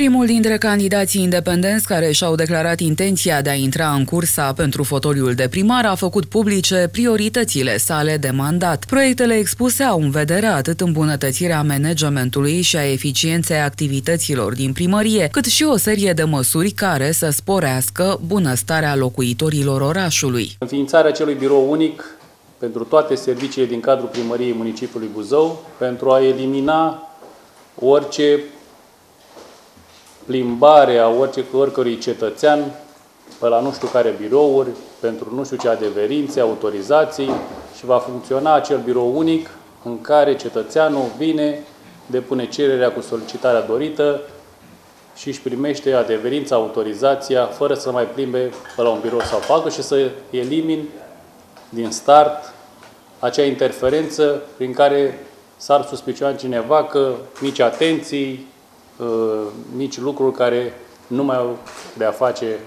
Primul dintre candidații independenți care și-au declarat intenția de a intra în cursa pentru fotoliul de primar a făcut publice prioritățile sale de mandat. Proiectele expuse au în vedere atât îmbunătățirea managementului și a eficienței activităților din primărie, cât și o serie de măsuri care să sporească bunăstarea locuitorilor orașului. Înființarea celui birou unic pentru toate serviciile din cadrul primăriei municipiului Buzău, pentru a elimina orice plimbare a orice, oricărui cetățean pe la nu știu care birouri, pentru nu știu ce adeverințe, autorizații și va funcționa acel birou unic în care cetățeanul vine, depune cererea cu solicitarea dorită și își primește adeverința, autorizația, fără să mai plimbe pe la un birou sau pe altul și să elimin din start acea interferență prin care s-ar suspiciona cineva că mici atenții, Uh, nici lucruri care nu mai au de a face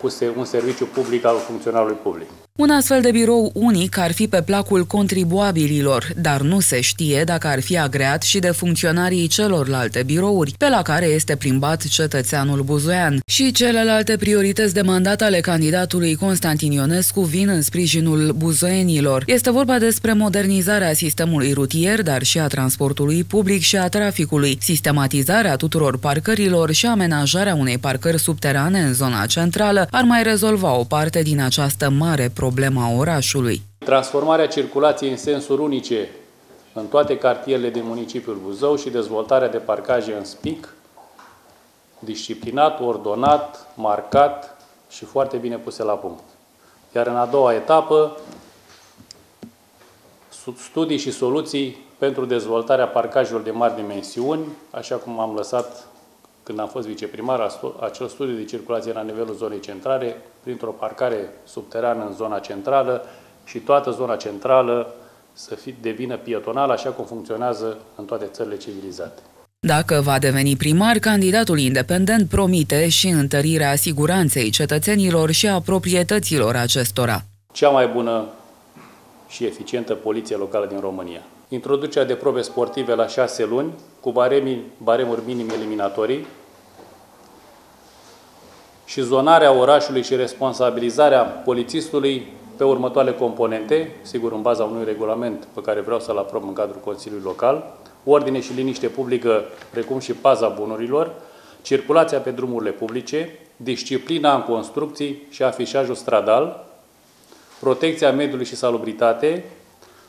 cu un serviciu public al funcționarului public. Un astfel de birou unic ar fi pe placul contribuabililor, dar nu se știe dacă ar fi agreat și de funcționarii celorlalte birouri, pe la care este plimbat cetățeanul buzoian. Și celelalte priorități de mandat ale candidatului Constantin Ionescu vin în sprijinul buzoienilor. Este vorba despre modernizarea sistemului rutier, dar și a transportului public și a traficului, sistematizarea tuturor parcărilor și amenajarea unei parcări subterane în zona centrală ar mai rezolva o parte din această mare problemă problema orașului. Transformarea circulației în sensuri unice în toate cartierele din municipiul Buzău și dezvoltarea de parcaje în spic, disciplinat, ordonat, marcat și foarte bine puse la punct. Iar în a doua etapă, studii și soluții pentru dezvoltarea parcajelor de mari dimensiuni, așa cum am lăsat când am fost viceprimar, acel studiu de circulație la nivelul zonei centrale, printr-o parcare subterană în zona centrală și toată zona centrală să fie, devină pietonală, așa cum funcționează în toate țările civilizate. Dacă va deveni primar, candidatul independent promite și întărirea siguranței cetățenilor și a proprietăților acestora. Cea mai bună și eficientă poliție locală din România. Introducerea de probe sportive la șase luni, cu baremi, baremuri minim eliminatorii, și zonarea orașului și responsabilizarea polițistului pe următoarele componente, sigur în baza unui regulament pe care vreau să-l aprob în cadrul Consiliului Local, ordine și liniște publică, precum și paza bunurilor, circulația pe drumurile publice, disciplina în construcții și afișajul stradal, protecția mediului și salubritate,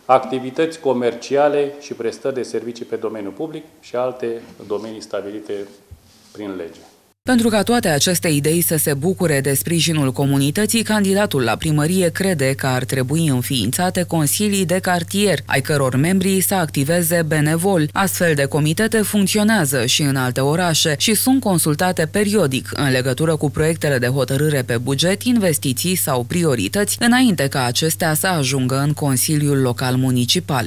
activități comerciale și prestări de servicii pe domeniul public și alte domenii stabilite prin lege. Pentru ca toate aceste idei să se bucure de sprijinul comunității, candidatul la primărie crede că ar trebui înființate consilii de cartier, ai căror membrii să activeze benevol. Astfel de comitete funcționează și în alte orașe și sunt consultate periodic în legătură cu proiectele de hotărâre pe buget, investiții sau priorități, înainte ca acestea să ajungă în Consiliul Local Municipal.